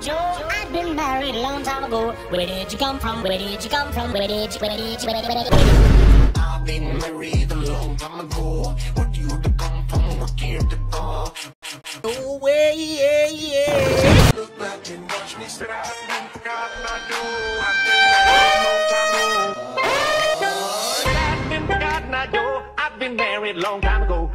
Joe. I've been married a long time ago. Where did you come from? Where did you come from? Where did you, where did you, where did you, where did you? I've been married a long time ago. Where do you come from? Where did you come from? No way, yeah, yeah. Look back and watch me stride. I've forgotten I've been married a long time ago. I've been forgotten I've been married a long time ago.